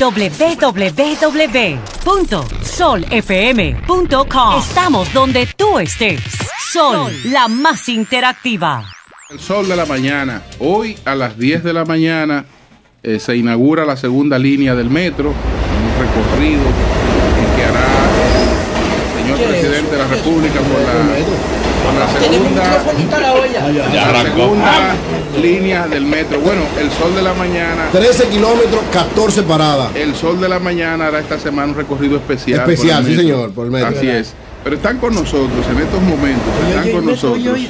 www.solfm.com. Estamos donde tú estés. Sol, la más interactiva. El sol de la mañana. Hoy a las 10 de la mañana eh, se inaugura la segunda línea del metro, un recorrido que hará el señor presidente de la República por la, por la segunda, la segunda línea del metro. Bueno, el sol de la mañana. 13 kilómetros, 14 paradas. El sol de la mañana hará esta semana un recorrido especial. Especial, por el sí, metro. señor, por el metro. Así es. Pero están con nosotros en estos momentos, están con nosotros. Sí.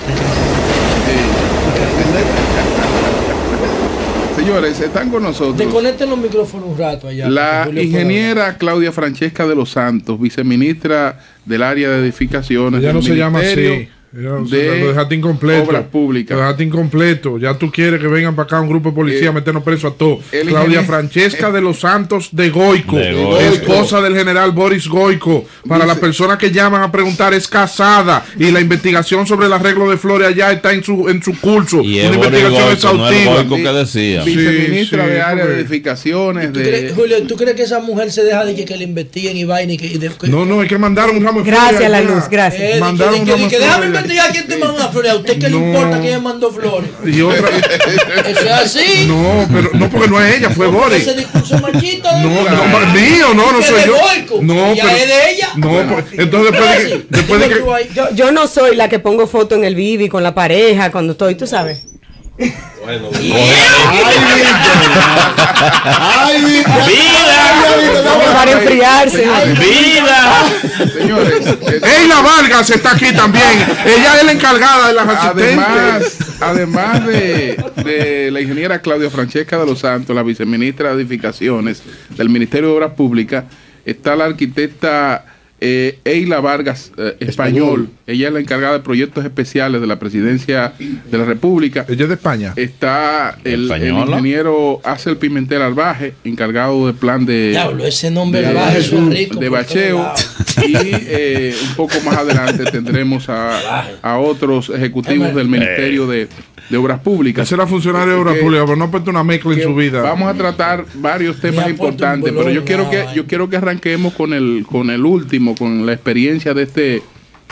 Señores, están con nosotros Desconecten los micrófonos un rato allá. la ingeniera Claudia Francesca de los Santos, viceministra del área de edificaciones. Ya no se llama así. De lo dejaste incompleto. Obras Públicas. Lo dejaste incompleto. Ya tú quieres que vengan para acá un grupo de policía a meternos preso a todos. Claudia Francesca de los Santos de Goico, De Goico. esposa del general Boris Goico. Para las personas que llaman a preguntar, es casada y la investigación sobre el arreglo de flores allá está en su en su curso. Y es Una investigación Goico, no es exhaustiva. Goico que decía. viceministra Sí, sí, de área de edificaciones. ¿Tú De, crees, Julio, ¿tú crees que esa mujer se deja de que, que le investiguen y vaina y que... y de- que- No, no, hay que mandar un ramo de Gracias, la luz, gracias. Eh, Mandaron un ramo de que de déjame flores. investigar quién te mandó las flores. ¿A usted No. le importa quién mandó flores? Y otra. Eso es así. No, pero no porque no es ella, fue Boris. Ese discurso machista. No, ¿no? no, mío, no, no Que soy yo. No, ya pero- es de ella. No, pues, entonces después de que, después de que yo no soy la que pongo foto en el Vivi con la pareja cuando estoy, tú sabes. ¡Ay, Víctor! Para enfriarse. ¡Vida! señores, eh, Eila Vargas está aquí también. Ella es la encargada de las asistentes. además, además de, de la ingeniera Claudia Francesca de los Santos, la viceministra de Edificaciones del Ministerio de Obras Públicas, está la arquitecta eh, Eila Vargas eh, español. Ella es la encargada de proyectos especiales de la Presidencia de la República. Ella es de España. Está el, el ingeniero Axel Pimentel Arbaje, encargado del plan de, Diablo, ese nombre de, rico. bacheo. Y eh, un poco más adelante tendremos a, a otros ejecutivos del Ministerio de, de Obras Públicas. Esa era funcionaria de obra Que- pública, pero no ha puesto una mezcla en su vida. Vamos a tratar varios temas importantes, pero yo quiero que yo quiero que arranquemos con el con el último, con la experiencia de este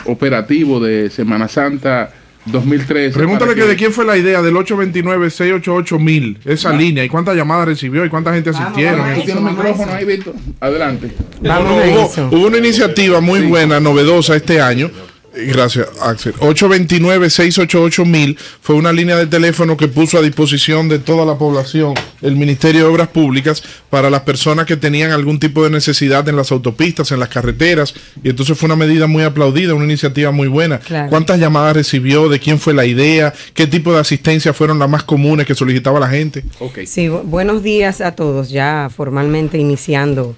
operativo de Semana Santa 2013. Pregúntale que de quién fue la idea del 829-688-1000, esa línea, y cuántas llamadas recibió y cuánta gente asistieron. ¿Tú tienes un micrófono ahí, Víctor? Adelante. Vamos hubo una iniciativa muy buena, novedosa este año. Gracias, Axel. 829-688-1000 fue una línea de teléfono que puso a disposición de toda la población el Ministerio de Obras Públicas para las personas que tenían algún tipo de necesidad en las autopistas, en las carreteras. Y entonces fue una medida muy aplaudida, una iniciativa muy buena. Claro. ¿Cuántas llamadas recibió? ¿De quién fue la idea? ¿Qué tipo de asistencia fueron las más comunes que solicitaba la gente? Ok. Sí, bu- buenos días a todos, ya formalmente iniciando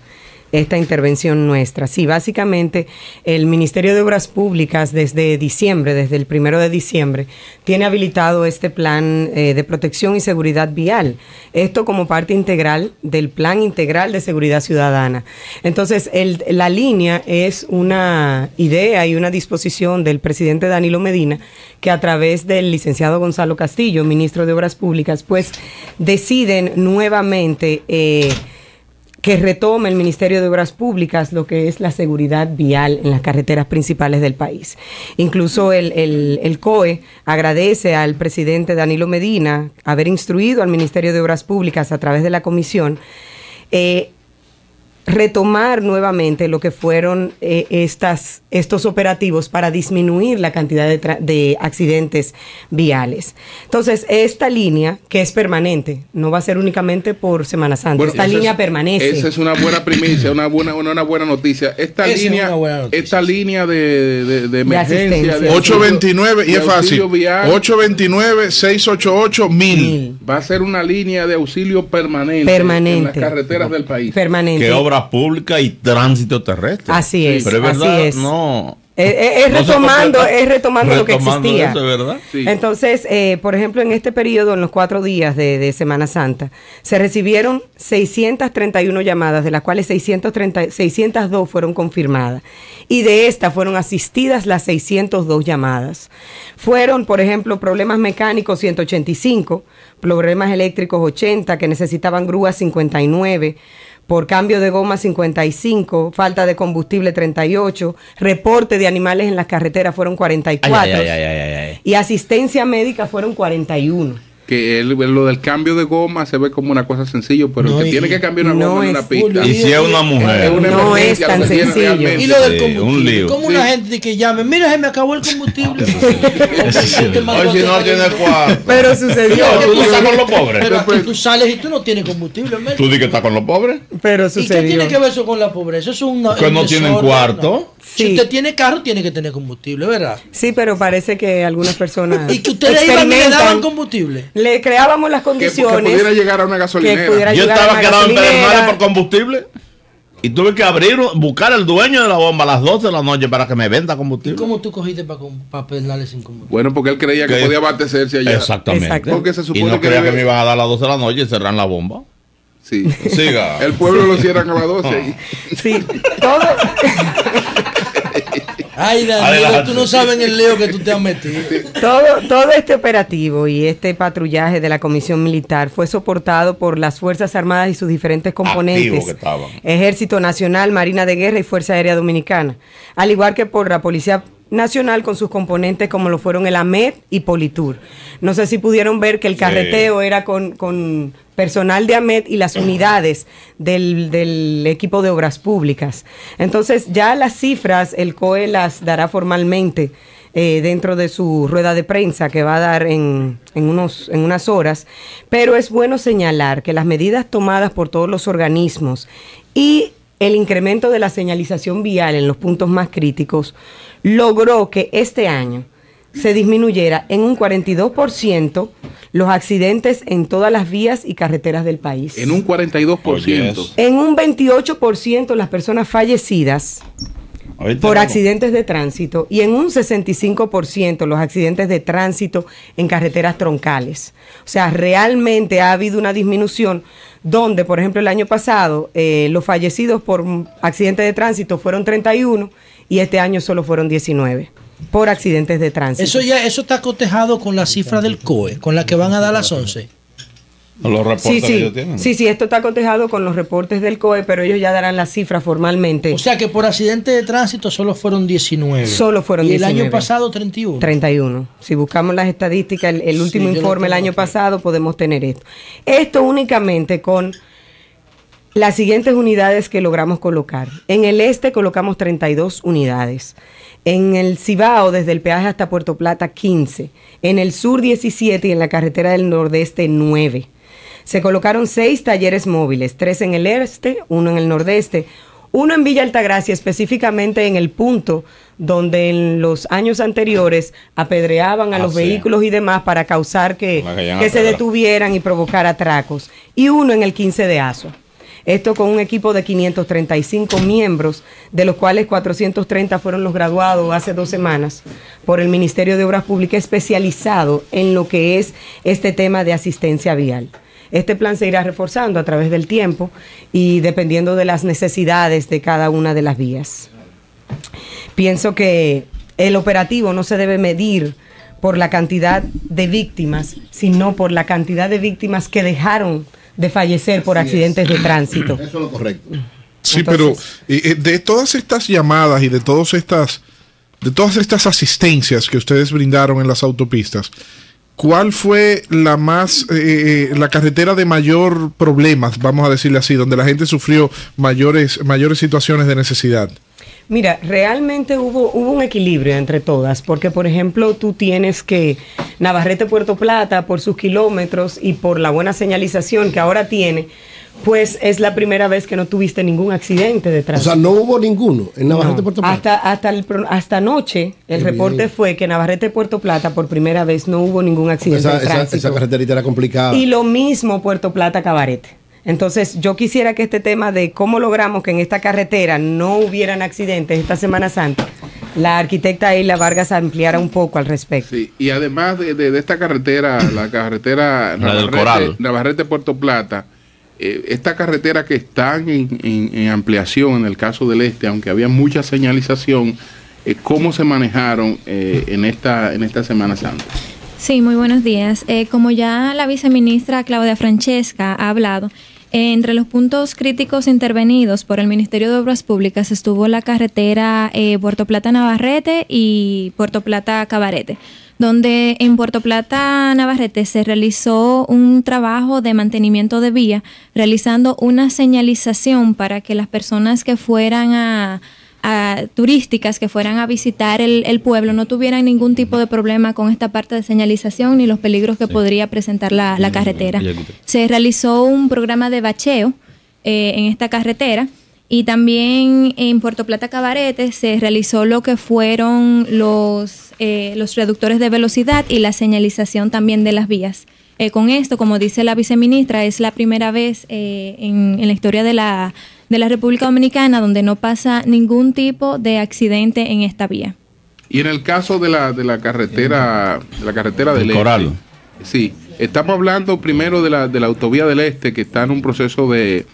esta intervención nuestra. Sí, básicamente el Ministerio de Obras Públicas desde diciembre, desde el primero de diciembre, tiene habilitado este plan eh, de protección y seguridad vial. Esto como parte integral del Plan Integral de Seguridad Ciudadana. Entonces, el- la línea es una idea y una disposición del presidente Danilo Medina que a través del licenciado Gonzalo Castillo, ministro de Obras Públicas, pues deciden nuevamente eh, que retome el Ministerio de Obras Públicas lo que es la seguridad vial en las carreteras principales del país. Incluso el, el- el COE agradece al presidente Danilo Medina haber instruido al Ministerio de Obras Públicas a través de la comisión eh, retomar nuevamente lo que fueron eh, estas, estos operativos para disminuir la cantidad de, tra- de accidentes viales. Entonces, esta línea, que es permanente, no va a ser únicamente por Semana Santa, Bueno, esta línea es- permanece. Esa es una buena primicia, una buena, una, una buena noticia. Esta Esa es línea, una buena noticia, esta línea de, de, de emergencia, asistencia. de 829, y es fácil. auxilio vial, 829-688-1000. va a ser una línea de auxilio permanente, Permanente. en las carreteras del país. permanente. Que obras públicas y tránsito terrestre. Así es, Pero es así verdad, es. no. Eh, eh, es No se retomando, es retomando lo que existía. eso, es verdad. Sí. Entonces, eh, por ejemplo, en este periodo, en los cuatro días de, de Semana Santa, se recibieron 631 llamadas, de las cuales 630, 602 fueron confirmadas. Y de estas fueron asistidas las 602 llamadas. Fueron, por ejemplo, problemas mecánicos 185, problemas eléctricos 80, que necesitaban grúas 59, por cambio de goma 55, falta de combustible 38, reporte de animales en las carreteras fueron 44 Ay, ay, ay, y asistencia médica fueron 41. Que el- lo del cambio de goma se ve como una cosa sencilla, pero No, el que y- tiene que cambiar una no goma en una pista. Y si es una mujer. es una No es tan sencillo. Y lo del Sí, un combustible. lío. ¿Cómo Sí. una gente que llame? Mira, se me acabó el combustible. Hoy si no tiene cuarto. Pero sucedió, ¿Tú estás con los pobres? Pero y tú sales y tú no tienes combustible. ¿verdad? ¿Tú di que estás con los pobres? pero ¿Y qué sucedió. tiene que ver eso con la pobreza? Eso es una. Que un no tienen cuarto. Si usted tiene carro, tiene que tener combustible, ¿verdad? Sí, pero parece que algunas personas Y que ustedes iban y le daban combustible. Le creábamos las Que, que condiciones. pudiera llegar a una gasolinera. pudiera- Yo estaba quedado en. Pedernales por combustible. Y tuve que abrir, buscar al dueño de la bomba a las 12 de la noche para que me venda ¿Y combustible. cómo tú cogiste para pa Pedernales sin combustible? Bueno, porque él creía que Que- podía abastecerse allá. Exactamente. Exacto. Porque se y supone no que creía debe- que me iban a dar a las 12 de la noche y cerrar la bomba. Sí. Siga. El pueblo lo cierran a las 12. Sí, todo, Ay, Danilo, tú no sabes en el leo que tú te has metido. todo, todo este operativo y este patrullaje de la Comisión Militar fue soportado por las Fuerzas Armadas y sus diferentes componentes. Que. Ejército Nacional, Marina de Guerra y Fuerza Aérea Dominicana. Al igual que por la Policía Nacional con sus componentes como lo fueron el AMED y Politur. No sé si pudieron ver que el carreteo era con, con personal de AMED y las unidades del, del equipo de obras públicas. Entonces ya las cifras el COE las dará formalmente eh, dentro de su rueda de prensa que va a dar en, en, unos, en unas horas, pero es bueno señalar que las medidas tomadas por todos los organismos y el incremento de la señalización vial en los puntos más críticos logró que este año se disminuyera en un 42% los accidentes en todas las vías y carreteras del país. En un 42%. Oyes. En un 28% las personas fallecidas por accidentes de tránsito y en un 65% los accidentes de tránsito en carreteras troncales. O sea, realmente ha habido una disminución donde, por ejemplo, el año pasado eh, los fallecidos por accidentes de tránsito fueron 31 y este año solo fueron 19 por accidentes de tránsito. Eso ya eso está cotejado con la cifra del COE, con la que van a dar las 11. Los reportes Sí, que sí, ellos tienen. sí, sí, esto está cotejado con los reportes del COE, pero ellos ya darán la cifra formalmente. O sea que por accidente de tránsito solo fueron 19. Solo fueron y el 19. año pasado 31. 31. Si buscamos las estadísticas, el, último informe el año aquí. pasado, podemos tener esto. Esto únicamente con las siguientes unidades que logramos colocar. En el este colocamos 32 unidades. En el Cibao, desde el peaje hasta Puerto Plata, 15. En el sur, 17 y en la carretera del nordeste, 9. Se colocaron seis talleres móviles, tres en el este, uno en el nordeste, uno en Villa Altagracia, específicamente en el punto donde en los años anteriores apedreaban a Ah, los sí. vehículos y demás para causar que, que se detuvieran y provocar atracos. Y uno en el 15 de Asua. Esto con un equipo de 535 miembros, de los cuales 430 fueron los graduados hace dos semanas por el Ministerio de Obras Públicas especializado en lo que es este tema de asistencia vial. Este plan se irá reforzando a través del tiempo y dependiendo de las necesidades de cada una de las vías. Pienso que el operativo no se debe medir por la cantidad de víctimas, sino por la cantidad de víctimas que dejaron de fallecer por accidentes de tránsito. Eso es lo correcto. Sí, Entonces- pero eh, eh, de todas estas llamadas y de todas estas de todas estas asistencias que ustedes brindaron en las autopistas, ¿cuál fue la más eh, eh, la carretera de mayor problemas, vamos a decirle así, donde la gente sufrió mayores mayores situaciones de necesidad? Mira, realmente hubo, hubo un equilibrio entre todas, porque por ejemplo tú tienes que Navarrete Puerto Plata, por sus kilómetros y por la buena señalización que ahora tiene, pues es la primera vez que no tuviste ningún accidente de O tránsito. sea, no hubo ninguno en Navarrete No, Puerto Plata. hasta, hasta, el hasta anoche el Qué reporte bien. fue que Navarrete Puerto Plata por primera vez no hubo ningún accidente esa, de esa, tránsito. esa carreterita era complicada. Y lo mismo Puerto Plata Cabarete. Entonces, yo quisiera que este tema de cómo logramos que en esta carretera no hubieran accidentes esta Semana Santa, la arquitecta Eila Vargas ampliara un poco al respecto. Sí, y además de, de- de esta carretera, la carretera La del Coral. Navarrete Puerto Plata, eh, esta carretera que están en, en- en ampliación en el caso del este, aunque había mucha señalización, eh, ¿cómo se manejaron eh, en esta en esta Semana Santa? Sí, muy buenos días. Eh, como ya la viceministra Claudia Francesca ha hablado, entre los puntos críticos intervenidos por el Ministerio de Obras Públicas estuvo la carretera eh, Puerto Plata Navarrete y Puerto Plata Cabarete donde en Puerto Plata, Navarrete, se realizó un trabajo de mantenimiento de vía, realizando una señalización para que las personas que fueran a, a turísticas que fueran a visitar el, el pueblo no tuvieran ningún tipo de problema con esta parte de señalización ni los peligros que podría presentar la, la carretera. Se realizó un programa de bacheo eh, en esta carretera y también en Puerto Plata Cabarete se realizó lo que fueron los, eh, los reductores de velocidad y la señalización también de las vías. Eh, con esto, como dice la viceministra, es la primera vez eh, en, en la historia de la, de la República Dominicana donde no pasa ningún tipo de accidente en esta vía. Y en el caso de la, de la carretera, de la carretera del El este, Coral. Sí, estamos hablando primero de la, de la autovía del este que está en un proceso de,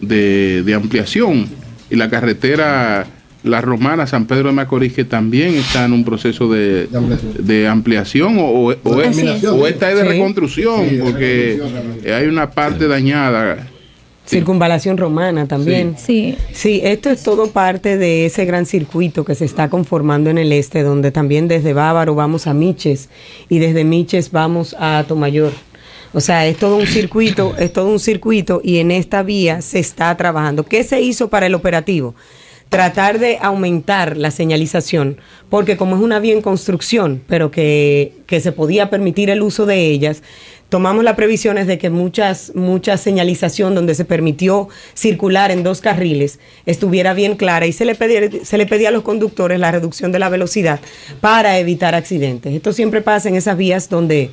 de, de ampliación y la carretera La Romana San Pedro de Macorís que también está en un proceso de, De ampliación. de ampliación o, o- o es- Así es. o esta es de Sí. reconstrucción Sí, porque reconstrucción hay una parte dañada. Circunvalación romana también. Sí, Sí, esto es todo parte de ese gran circuito que se está conformando en el este, donde también desde Bávaro vamos a Miches y desde Miches vamos a Tomayor. O sea, es todo un circuito, es todo un circuito y en esta vía se está trabajando. ¿Qué se hizo para el operativo? Tratar de aumentar la señalización, porque como es una vía en construcción, pero que, que se podía permitir el uso de ellas, tomamos las previsiones de que muchas, mucha señalización donde se permitió circular en dos carriles estuviera bien clara y se le, pedía, se le pedía a los conductores la reducción de la velocidad para evitar accidentes. Esto siempre pasa en esas vías donde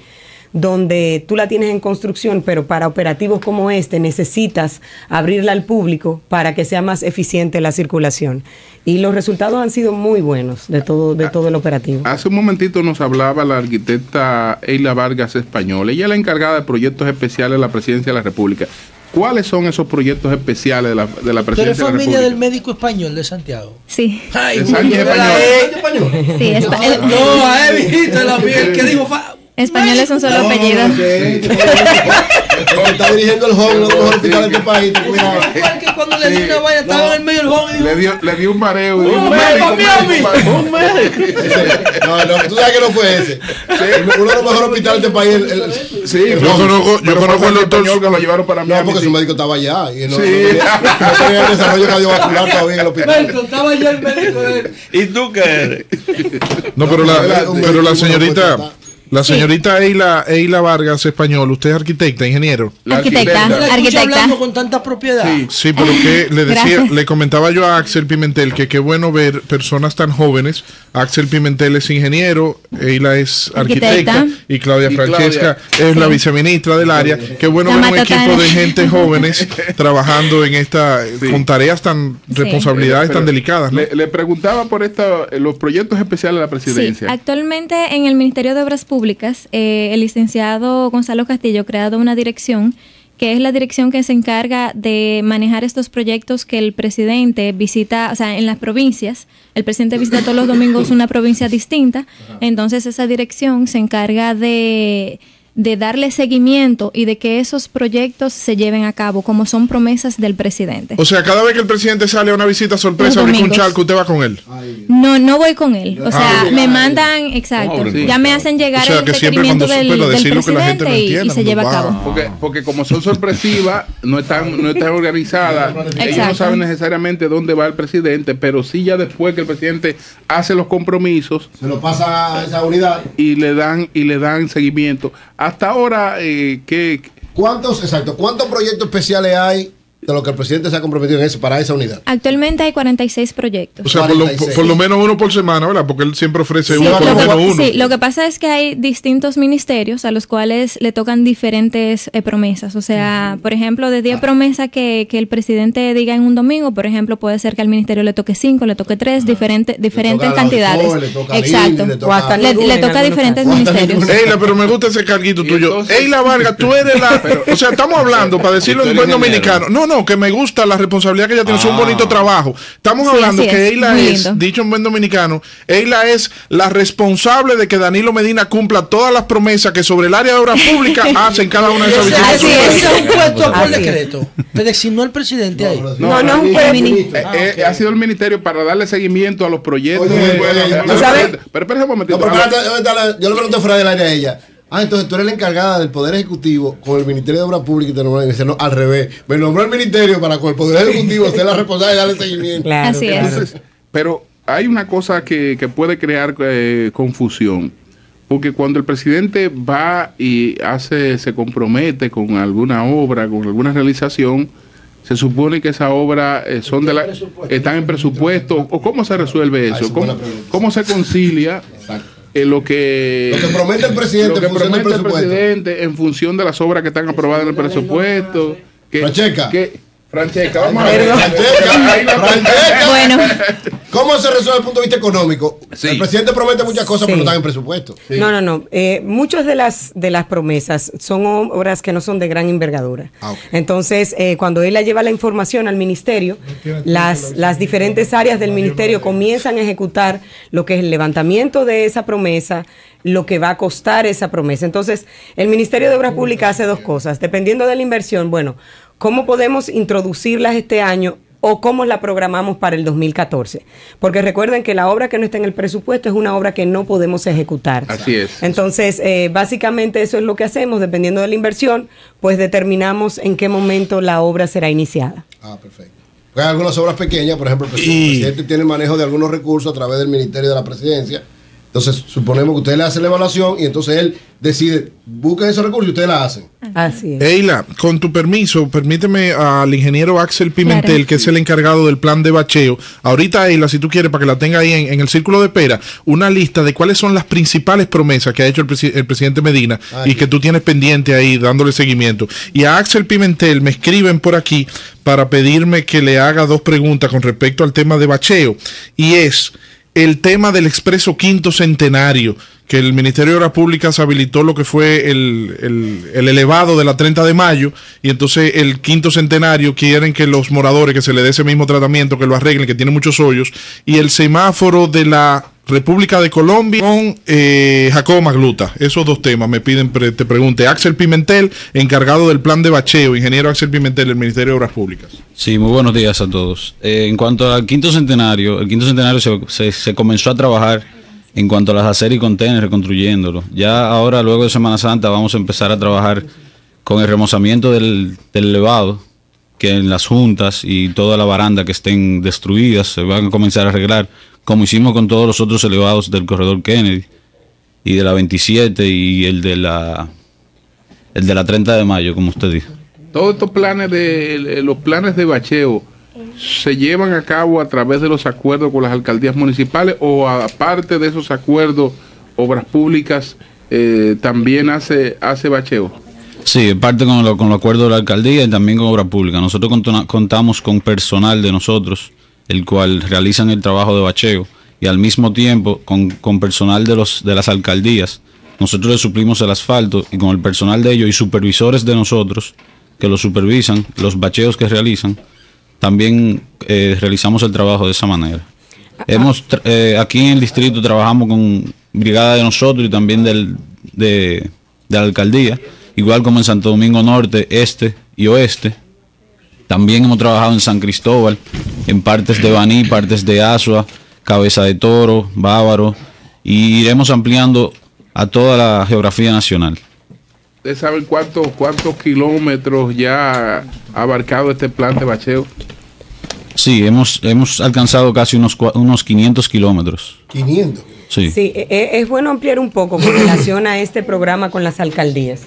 donde tú la tienes en construcción, pero para operativos como este necesitas abrirla al público para que sea más eficiente la circulación. Y los resultados han sido muy buenos de todo, de todo el operativo. Hace un momentito nos hablaba la arquitecta Eila Vargas Español. Ella es la encargada de proyectos especiales de la Presidencia de la República. ¿Cuáles son esos proyectos especiales de la, de la ¿Tú eres Presidencia de la familia del médico español de Santiago? sí, Ay, De Sánchez Español. sí. espa- el- No, a él, viejito, la miel que dijo. fa- español es un solo No, apellido. que está dirigiendo el joven, uno de los hospitales de este país. cuidado. Que cuando le di una vaina, estaba en el medio del dijo. Le dio, le dio un mareo. Un "Médico, médico, médico. No, no, tú sabes que no fue ese. Uno de los mejores hospitales de este país. Sí, Yo conozco, yo conozco el doctor. que lo llevaron para No, Miami. porque su médico estaba allá y no, Sí. no tenía, no el desarrollo cardiovascular todavía en el hospital. Estaba ya el médico. ¿Y tú qué eres? No, pero la, un pero la señorita, la señorita Eila, Eila Vargas Español, usted es arquitecta, ingeniero. La Arquitecta. Yo la Arquitecta. hablando con tanta propiedad. Sí. Sí, pero que le decía, Gracias. le comentaba yo a Axel Pimentel que qué bueno ver personas tan jóvenes. Axel Pimentel es ingeniero, Eila es arquitecta, Arquitecta. y Claudia Y Francesca es la viceministra del área. Qué bueno La ver un equipo de gente jóvenes trabajando en esta Sí. con tareas tan responsabilidades Pero tan delicadas. ¿no? Le, le preguntaba por esta, los proyectos especiales de la presidencia. Sí, actualmente en el Ministerio de Obras Públicas, eh, el licenciado Gonzalo Castillo ha creado una dirección que es la dirección que se encarga de manejar estos proyectos que el presidente visita, o sea, en las provincias. El presidente visita todos los domingos una provincia distinta, entonces esa dirección se encarga de de darle seguimiento y de que esos proyectos se lleven a cabo, como son promesas del presidente. O sea, cada vez que el presidente sale a una visita sorpresa a un charco, usted va con él. No, no voy con él. O sea, Ah, me mandan, exacto. Ya me hacen llegar O sea, que el siempre requerimiento cuando del, supe lo del que la gente presidente no y- y, entienda, se lleva a cabo. Porque, porque como son sorpresivas, no están, no están organizadas, ellos no saben necesariamente dónde va el presidente, pero sí ya después que el presidente hace los compromisos Se lo pasa a esa unidad. y le dan y le dan seguimiento. Hasta ahora, eh, ¿qué, ¿Cuántos, exacto, cuántos proyectos especiales hay de lo que el presidente se ha comprometido en eso, para esa unidad? Actualmente hay 46 proyectos. O sea, por lo, 46. por lo menos uno por semana, ¿verdad? Porque él siempre ofrece Sí, uno por lo menos uno. sí, lo que pasa es que hay distintos ministerios a los cuales le tocan diferentes eh, promesas. O sea, por ejemplo, de 10 promesas que, que el presidente diga en un domingo, por ejemplo, puede ser que al ministerio le toque 5, le toque 3, diferentes, diferentes toca a la cantidades. Le toca a Exacto. Le toca O hasta Le, le diferentes ministerios. Eila, pero me gusta ese carguito tuyo. Eila Vargas, tú eres la. o sea, estamos hablando, para decirlo en buen dominicano. No, no, no, que me gusta la responsabilidad que ella tiene, es un Ah. bonito trabajo. Estamos Sí, hablando que es, Eila muy es, lindo. dicho en buen dominicano, Eila es la responsable de que Danilo Medina cumpla todas las promesas que sobre el área de obras públicas hacen cada una de esas visitas. Así ese es. es un puesto por decreto. Le designó el presidente ahí. No, no, el pero- ministro. Eh, eh, ha sido el ministerio para darle seguimiento a los proyectos. Oye, Eh, eh, ¿tú eh, sabes? Pero espérate un momentito. No, pero yo le pregunté fuera del área a ella. Ah, entonces tú eres la encargada del Poder Ejecutivo con el Ministerio de Obras Públicas y te nombraron. No, al revés. Me nombró el Ministerio para con el Poder Ejecutivo ser la responsable de darle seguimiento. Claro, Así es. Entonces, pero hay una cosa que, que puede crear eh, confusión. Porque cuando el presidente va y hace, se compromete con alguna obra, con alguna realización, se supone que esa obra eh, son de la, están en presupuesto. ¿O cómo se resuelve Ah, eso? es ¿Cómo, cómo se concilia eh, lo que Lo que promete el presidente lo que en función del promete el presidente en función de las obras que están aprobadas en el presupuesto? Que, que- Francesca, vamos a ver. Perdón. Francesca, Francesca. Bueno, ¿Cómo se resuelve desde el punto de vista económico? Sí. El presidente promete muchas cosas, Sí. pero no están en presupuesto. No, no, no. Eh, muchas de las de las promesas son obras que no son de gran envergadura. Ah. Entonces, eh, cuando él la lleva la información al ministerio, las, las diferentes áreas del ministerio comienzan a ejecutar lo que es el levantamiento de esa promesa, lo que va a costar esa promesa. Entonces, el Ministerio de Obras Públicas hace dos cosas. Dependiendo de la inversión, bueno, ¿cómo podemos introducirlas este año? o cómo la programamos para el 2014. Porque recuerden que la obra que no está en el presupuesto es una obra que no podemos ejecutar. Así es. Entonces, eh, básicamente eso es lo que hacemos, dependiendo de la inversión, pues determinamos en qué momento la obra será iniciada. Ah, perfecto. Porque hay algunas obras pequeñas, por ejemplo, el presidente, Y- el presidente tiene manejo de algunos recursos a través del Ministerio de la Presidencia. Entonces, suponemos que usted le hace la evaluación y entonces él decide, busquen esos recursos y ustedes la hacen. Así es. Eila, con tu permiso, permíteme al ingeniero Axel Pimentel, Claro. que es el encargado del plan de bacheo. Ahorita, Eila, si tú quieres, para que la tenga ahí en, en el círculo de espera, una lista de cuáles son las principales promesas que ha hecho el, presi- el presidente Medina Ay. y que tú tienes pendiente ahí dándole seguimiento. Y a Axel Pimentel me escriben por aquí para pedirme que le haga dos preguntas con respecto al tema de bacheo. Y es el tema del expreso quinto centenario, que el Ministerio de Obras Públicas habilitó lo que fue el, el- el elevado de la 30 de mayo, y entonces el quinto centenario quieren que los moradores, que se le dé ese mismo tratamiento, que lo arreglen, que tiene muchos hoyos, y el semáforo de la República de Colombia con eh, Jacobo Magluta. Esos dos temas me piden, pre- te pregunte. Axel Pimentel, encargado del plan de bacheo, ingeniero Axel Pimentel del Ministerio de Obras Públicas. Sí, muy buenos días a todos. Eh, en cuanto al quinto centenario, el quinto centenario se, se- se comenzó a trabajar en cuanto a las aceras y contenedores, reconstruyéndolo. Ya ahora, luego de Semana Santa, vamos a empezar a trabajar con el remozamiento del, del elevado, que en las juntas y toda la baranda que estén destruidas se van a comenzar a arreglar, como hicimos con todos los otros elevados del corredor Kennedy y de la 27 y el de la, el de la 30 de mayo, como usted dijo. Todos estos planes de los planes de bacheo se llevan a cabo a través de los acuerdos con las alcaldías municipales o aparte de esos acuerdos, obras públicas eh, también hace hace bacheo. Sí, parte con lo, con el acuerdo de la alcaldía y también con obra pública. Nosotros contona- contamos con personal de nosotros, el cual realizan el trabajo de bacheo y al mismo tiempo con, con personal de, los, de las alcaldías. Nosotros le suplimos el asfalto y con el personal de ellos y supervisores de nosotros que lo supervisan, los bacheos que realizan, también eh, realizamos el trabajo de esa manera. Hemos eh, aquí en el distrito trabajamos con brigada de nosotros y también del, de, de la alcaldía, igual como en Santo Domingo Norte, Este y Oeste. También hemos trabajado en San Cristóbal, en partes de Baní, partes de Asua, Cabeza de Toro, Bávaro, y iremos ampliando a toda la geografía nacional. ¿Ustedes saben cuántos cuántos kilómetros ya ha abarcado este plan de bacheo? Sí, hemos, hemos alcanzado casi unos, unos 500 kilómetros. 500. Sí. Sí, e- e- es bueno ampliar un poco con relación a este programa con las alcaldías.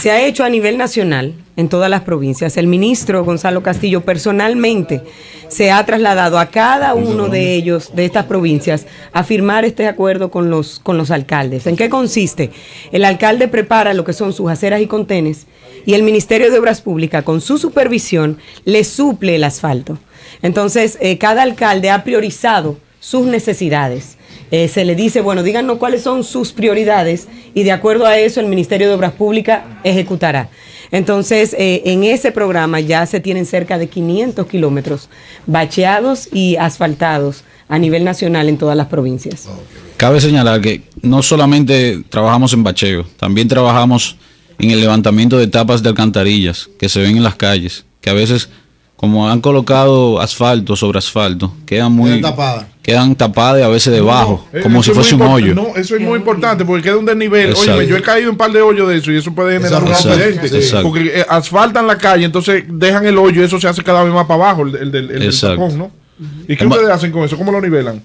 Se ha hecho a nivel nacional en todas las provincias. El ministro Gonzalo Castillo personalmente se ha trasladado a cada uno de ellos, de estas provincias, a firmar este acuerdo con los, con los alcaldes. ¿En qué consiste? El alcalde prepara lo que son sus aceras y contenes y el Ministerio de Obras Públicas, con su supervisión, le suple el asfalto. Entonces, eh, cada alcalde ha priorizado sus necesidades. Eh, se le dice, bueno, díganos cuáles son sus prioridades y de acuerdo a eso el Ministerio de Obras Públicas ejecutará. Entonces, eh, en ese programa ya se tienen cerca de 500 kilómetros bacheados y asfaltados a nivel nacional en todas las provincias. Cabe señalar que no solamente trabajamos en bacheo, también trabajamos en el levantamiento de tapas de alcantarillas que se ven en las calles, que a veces, como han colocado asfalto sobre asfalto, quedan muy Quedan tapadas. Quedan tapadas y a veces debajo, como si es fuese un hoyo. No, eso es muy importante porque queda un desnivel. Exacto. Oye, yo he caído en un par de hoyos de eso y eso puede generar un accidente. Exacto. Porque eh, asfaltan la calle, entonces dejan el hoyo y eso se hace cada vez más para abajo, el, el del- el Exacto. tapón, ¿no? ¿Y qué ustedes hacen con eso? ¿Cómo lo nivelan?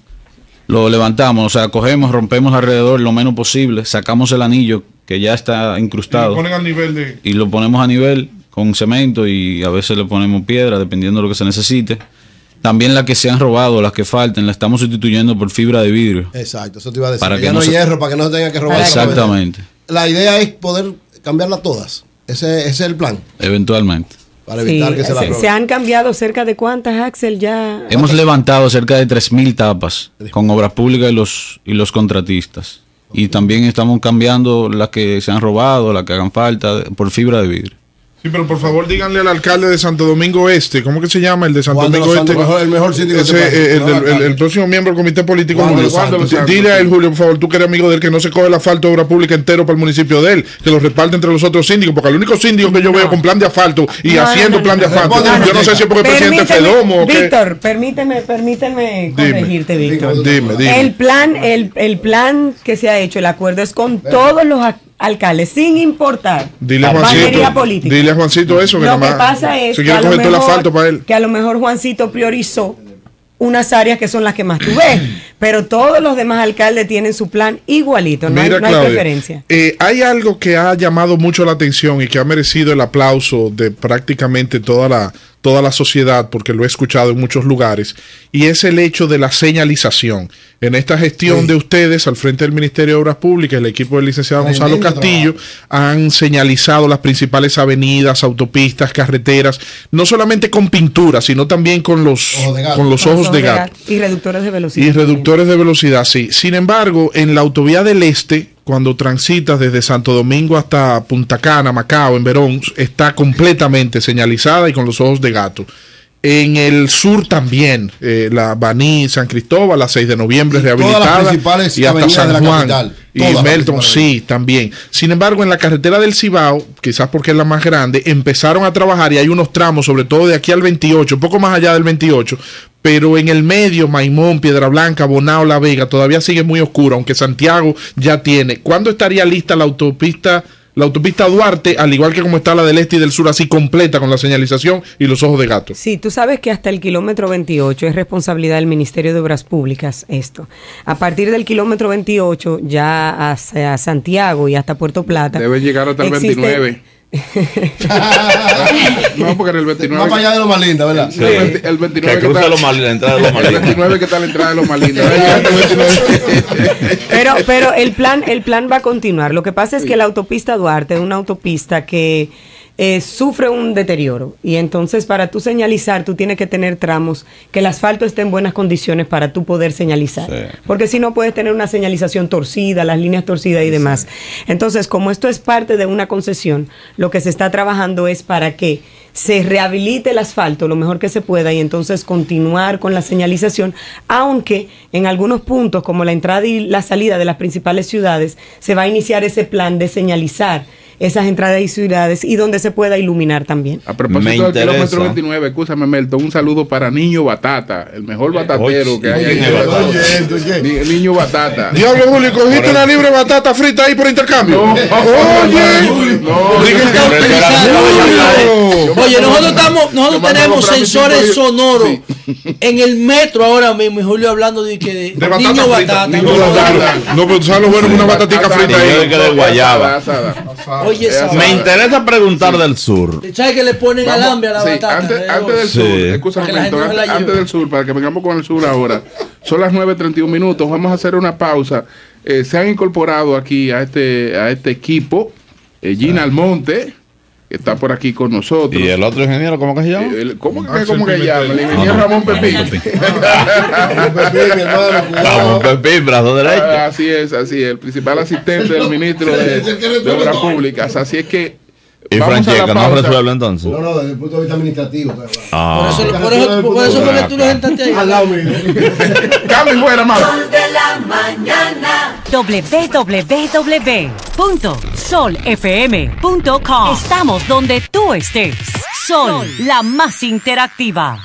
Lo levantamos, o sea, cogemos, rompemos alrededor lo menos posible, sacamos el anillo que ya está Y incrustado lo ponen al nivel de. y lo ponemos a nivel con cemento y a veces le ponemos piedra dependiendo de lo que se necesite. También las que se han robado, las que falten, las estamos sustituyendo por fibra de vidrio. Exacto, eso te iba a decir. Para que no se- hierro para que no se tenga que robar. Exactamente, La idea es poder cambiarlas todas. Ese, ese es el plan. eventualmente. Para Sí, evitar que se la se, roben. se han cambiado cerca de cuántas, Axel, ya. Hemos levantado cerca de 3.000 tapas con obras públicas y los, y los contratistas. Y también estamos cambiando las que se han robado, las que hagan falta, por fibra de vidrio. Sí, pero por favor díganle al alcalde de Santo Domingo Este, ¿cómo que se llama? El de Santo Juan Domingo Este. Mejor- el mejor síndico de Ese, este país. eh, el, el- el próximo miembro del comité político, Juan de Julio. los Santos. D- Dile a él, Julio, por favor, tú que eres amigo de él, que no se coge el asfalto de obra pública entero para el municipio de él, que lo reparte entre los otros síndicos, porque el único síndico que yo veo con plan de asfalto y No, haciendo no, no, plan de no, asfalto, no, no, yo no sé si es porque el presidente Fedomo. Víctor, permíteme, permíteme corregirte, Víctor. Dime, dime. El plan, el, el plan que se ha hecho, el acuerdo es con todos los a- alcaldes, sin importar Dile a Juancito, política. dile a Juancito eso, que Lo nada que pasa es se que a, lo mejor, para él. que a lo mejor Juancito priorizó unas áreas que son las que más tú ves, pero todos los demás alcaldes tienen su plan igualito, no, hay, no hay preferencia. eh, hay algo que ha llamado mucho la atención y que ha merecido el aplauso de prácticamente toda la, toda la sociedad, porque lo he escuchado en muchos lugares, y es el hecho de la señalización. En esta gestión de ustedes, al frente del Ministerio de Obras Públicas, el equipo del licenciado Gonzalo Castillo, han señalizado las principales avenidas, autopistas, carreteras, no solamente con pintura, sino también con los, Ojos de gato. con los ojos de gato. Y reductores de velocidad. Y reductores de velocidad, sí. Sin embargo, en la autovía del Este, cuando transitas desde Santo Domingo hasta Punta Cana, Macao, en Verón, está completamente señalizada y con los ojos de gato. En el sur también, eh, la Baní, San Cristóbal, la 6 de noviembre Y todas las rehabilitada principales y hasta San de la Juan capital. y Melton, sí, también. Sin embargo, en la carretera del Cibao, quizás porque es la más grande, empezaron a trabajar y hay unos tramos, sobre todo de aquí al 28, un poco más allá del 28, pero en el medio, Maimón, Piedra Blanca, Bonao, La Vega, todavía sigue muy oscuro, aunque Santiago ya tiene. ¿Cuándo estaría lista la autopista? La autopista Duarte, al igual que como está la del este y del sur, así completa con la señalización y los ojos de gato. Sí, tú sabes que hasta el kilómetro 28 es responsabilidad del Ministerio de Obras Públicas esto. A partir del kilómetro 28 ya hacia Santiago y hasta Puerto Plata. Debe llegar hasta el existe- 29. no, porque en el 29. Más para allá de lo más linda, ¿verdad? El, 20 el 29 Que que cruce está- la entrada de los el Malí. 29 que está a la entrada de el 29. Pero, pero el plan, el plan va a continuar. Lo que pasa es que la autopista Duarte es una autopista que eh, sufre un deterioro. Y entonces para tú señalizar, tú tienes que tener tramos que el asfalto esté en buenas condiciones para tú poder señalizar. Sí. Porque si no puedes tener una señalización torcida, las líneas torcidas y demás. Entonces, como esto es parte de una concesión, lo que se está trabajando es para que se rehabilite el asfalto lo mejor que se pueda y entonces continuar con la señalización, aunque en algunos puntos, como la entrada y la salida de las principales ciudades, se va a iniciar ese plan de señalizar esas entradas y ciudades y donde se pueda iluminar también. A propósito Me del interesa. kilómetro 29, escúchame, Melton, un saludo para Niño Batata, el mejor batatero Oye, que hay oye, oye, el oye. Ni- Niño Batata. Diablo, Julio, ¿cogiste una libre batata frita ahí por intercambio? No, Oye, no, no. Oye, nosotros estamos, nosotros tenemos sensores sonoros Sí. en el metro ahora mismo y Julio hablando de que de, De batata niño frita. batata. Niño batata. No, pero tú sabes lo bueno que una batatica frita ahí. de guayaba. Oye, Me interesa preguntar del sur. ¿Sabes que le ponen Vamos, alambre a la sí, batata? antes, antes del Sí. sur, antes, del sur, para que vengamos con el sur ahora. Son las 9.31 minutos, vamos a hacer una pausa. Eh, se han incorporado aquí a este, a este equipo eh, Gina Almonte, que está por aquí con nosotros. ¿Y el otro ingeniero cómo que se llama? Eh, el- ¿Cómo que, Axel cómo que Pimentel. llama? El ingeniero Ah, no. Ramón Pepín. Ramón Pepín. Mi hermano, cuidado. Pepín, brazo derecho. Ah, Así es, así es, el principal asistente del ministro de, de Obras Públicas. Así es que Y Francesca, no resuelve entonces. No, no, desde el punto de vista administrativo. va. Ah. Por eso, por eso, por eso fue que tú lo sentaste ahí. Al lado mío. Cambio y fuera, mano. de la mañana. www.solfm.com. Estamos donde tú estés. Sol, la más interactiva.